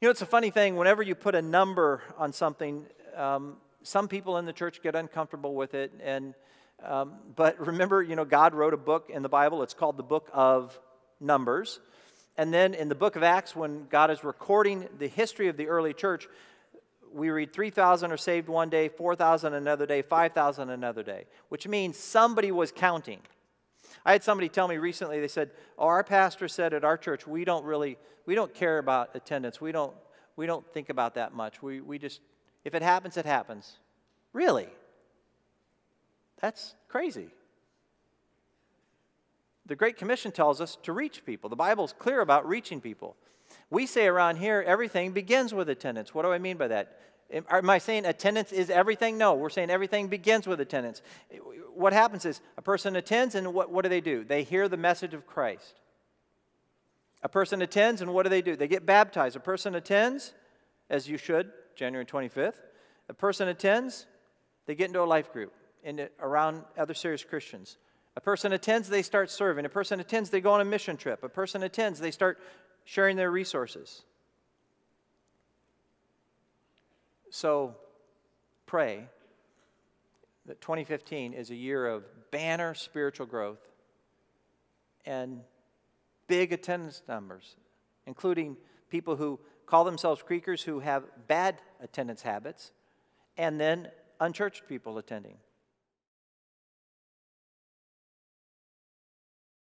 You know, it's a funny thing. Whenever you put a number on something, um, some people in the church get uncomfortable with it. And, um, but remember, you know, God wrote a book in the Bible. It's called the Book of Numbers. And then in the book of Acts, when God is recording the history of the early church, we read 3,000 are saved one day, 4,000 another day, 5,000 another day, which means somebody was counting. I had somebody tell me recently, they said, oh, our pastor said at our church, we don't really, we don't care about attendance. We don't, we don't think about that much. We, we just, if it happens, it happens. Really? That's crazy. The Great Commission tells us to reach people. The Bible's clear about reaching people. We say around here everything begins with attendance. What do I mean by that? Am I saying attendance is everything? No, we're saying everything begins with attendance. What happens is a person attends, and what, what do they do? They hear the message of Christ. A person attends, and what do they do? They get baptized. A person attends, as you should, January 25th. A person attends, they get into a life group in, around other serious Christians. A person attends, they start serving. A person attends, they go on a mission trip. A person attends, they start sharing their resources. So pray that 2015 is a year of banner spiritual growth and big attendance numbers, including people who call themselves Creekers who have bad attendance habits, and then unchurched people attending.